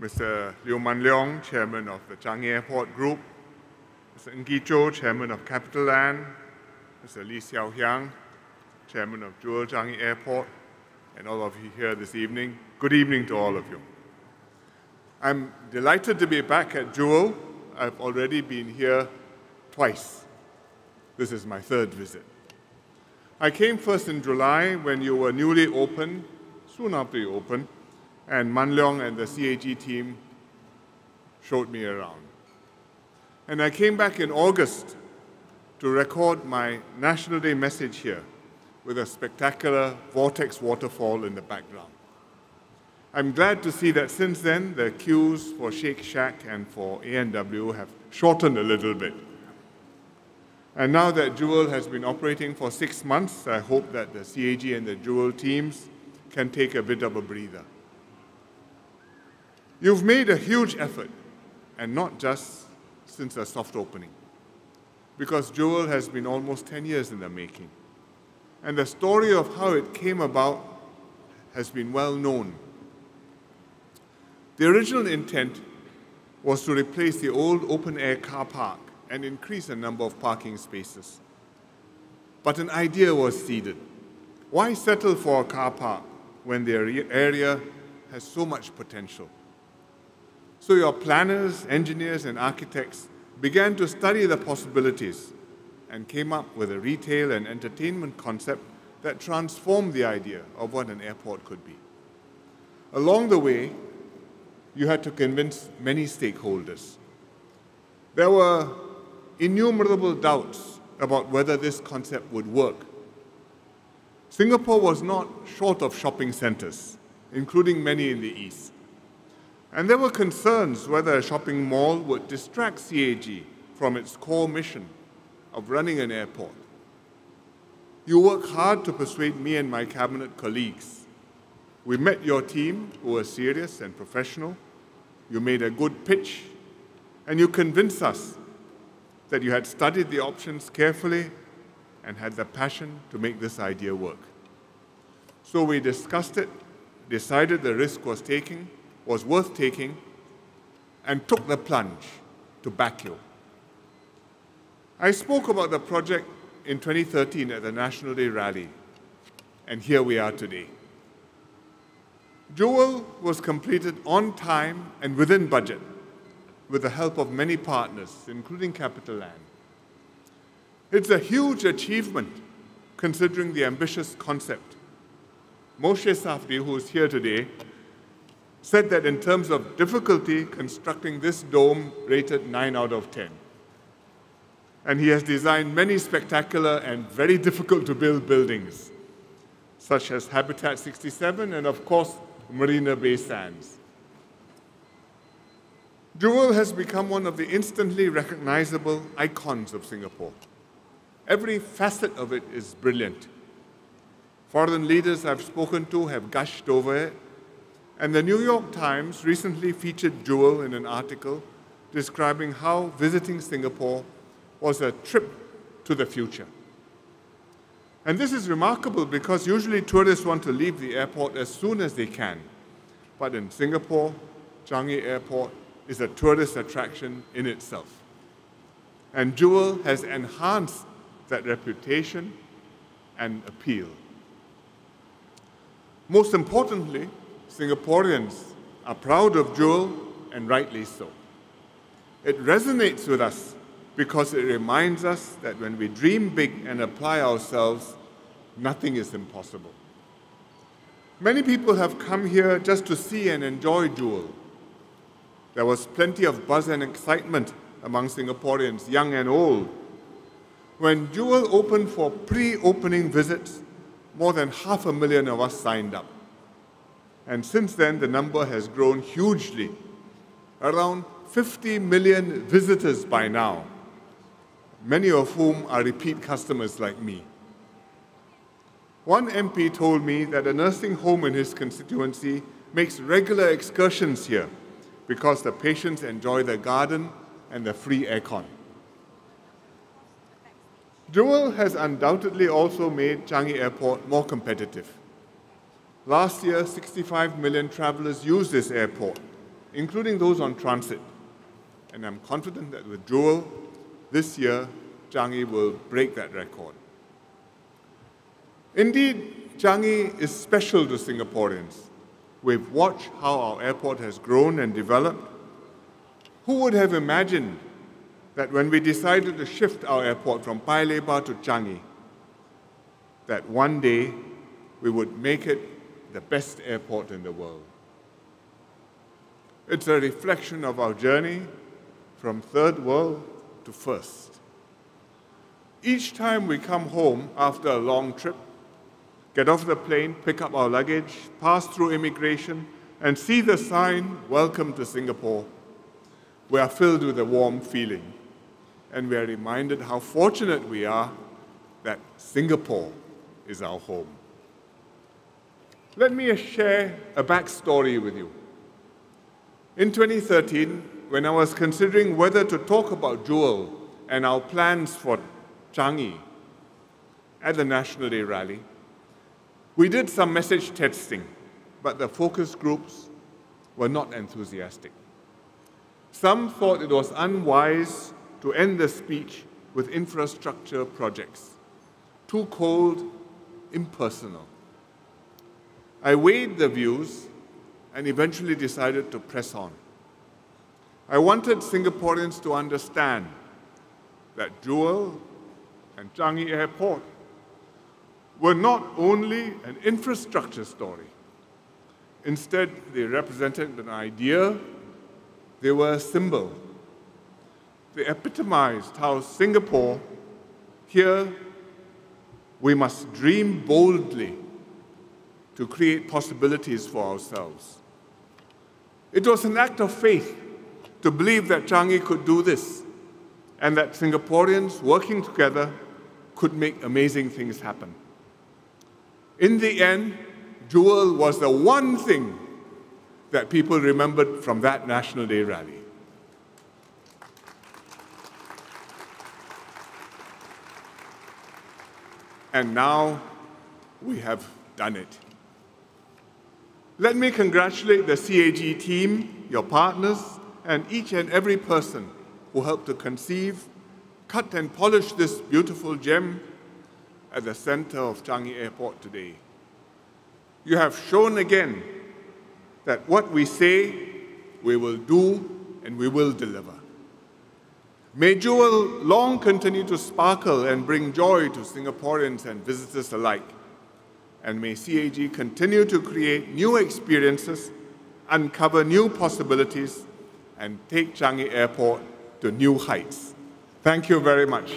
Mr. Liew Mun Leong, Chairman of the Changi Airport Group, Mr. Ng Cho, Chairman of CapitaLand, Mr. Lee Seow Hiang, Chairman of Jewel Changi Airport, and all of you here this evening. Good evening to all of you. I'm delighted to be back at Jewel. I've already been here twice. This is my third visit. I came first in July when you were newly open, soon after you opened, and Mun Leong and the CAG team showed me around. And I came back in August to record my National Day message here with a spectacular vortex waterfall in the background. I'm glad to see that since then, the queues for Shake Shack and for A&W have shortened a little bit. And now that Jewel has been operating for six months, I hope that the CAG and the Jewel teams can take a bit of a breather. You've made a huge effort, and not just since a soft opening, because Jewel has been almost 10 years in the making. And the story of how it came about has been well known. The original intent was to replace the old open air car park and increase the number of parking spaces. But an idea was seeded. Why settle for a car park when the area has so much potential? So your planners, engineers, and architects began to study the possibilities and came up with a retail and entertainment concept that transformed the idea of what an airport could be. Along the way, you had to convince many stakeholders. There were innumerable doubts about whether this concept would work. Singapore was not short of shopping centers, including many in the east. And there were concerns whether a shopping mall would distract CAG from its core mission of running an airport. You worked hard to persuade me and my cabinet colleagues. We met your team, who were serious and professional. You made a good pitch, and you convinced us that you had studied the options carefully and had the passion to make this idea work. So we discussed it, decided the risk was taking, was worth taking, and took the plunge to back you. I spoke about the project in 2013 at the National Day rally, and here we are today. Jewel was completed on time and within budget with the help of many partners, including CapitaLand. It's a huge achievement considering the ambitious concept. Moshe Safdie, who is here today, said that in terms of difficulty, constructing this dome rated 9 out of 10. And he has designed many spectacular and very difficult to build buildings, such as Habitat 67 and, of course, Marina Bay Sands. Jewel has become one of the instantly recognizable icons of Singapore. Every facet of it is brilliant. Foreign leaders I've spoken to have gushed over it, and the New York Times recently featured Jewel in an article describing how visiting Singapore was a trip to the future. And this is remarkable because usually tourists want to leave the airport as soon as they can. But in Singapore, Changi Airport is a tourist attraction in itself. And Jewel has enhanced that reputation and appeal. Most importantly, Singaporeans are proud of Jewel and rightly so. It resonates with us because it reminds us that when we dream big and apply ourselves, nothing is impossible. Many people have come here just to see and enjoy Jewel. There was plenty of buzz and excitement among Singaporeans, young and old. When Jewel opened for pre opening visits, more than half a million of us signed up. And since then, the number has grown hugely. Around 50 million visitors by now, many of whom are repeat customers like me. One MP told me that a nursing home in his constituency makes regular excursions here because the patients enjoy the garden and the free aircon. Jewel has undoubtedly also made Changi Airport more competitive. Last year, 65 million travelers used this airport, including those on transit. And I'm confident that with Jewel, this year, Changi will break that record. Indeed, Changi is special to Singaporeans. We've watched how our airport has grown and developed. Who would have imagined that when we decided to shift our airport from Paya Lebar to Changi, that one day we would make it the best airport in the world. It's a reflection of our journey from third world to first. Each time we come home after a long trip, get off the plane, pick up our luggage, pass through immigration, and see the sign, Welcome to Singapore, we are filled with a warm feeling. And we are reminded how fortunate we are that Singapore is our home. Let me share a backstory with you. In 2013, when I was considering whether to talk about Jewel and our plans for Changi at the National Day rally, we did some message testing, but the focus groups were not enthusiastic. Some thought it was unwise to end the speech with infrastructure projects, too cold, impersonal. I weighed the views and eventually decided to press on. I wanted Singaporeans to understand that Jewel and Changi Airport were not only an infrastructure story. Instead, they represented an idea, they were a symbol. They epitomized how Singapore, here, we must dream boldly to create possibilities for ourselves. It was an act of faith to believe that Changi could do this and that Singaporeans working together could make amazing things happen. In the end, Jewel was the one thing that people remembered from that National Day rally. And now we have done it. Let me congratulate the CAG team, your partners, and each and every person who helped to conceive, cut and polish this beautiful gem at the center of Changi Airport today. You have shown again that what we say, we will do and we will deliver. May Jewel long continue to sparkle and bring joy to Singaporeans and visitors alike and may CAG continue to create new experiences, uncover new possibilities, and take Changi Airport to new heights. Thank you very much.